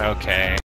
Okay.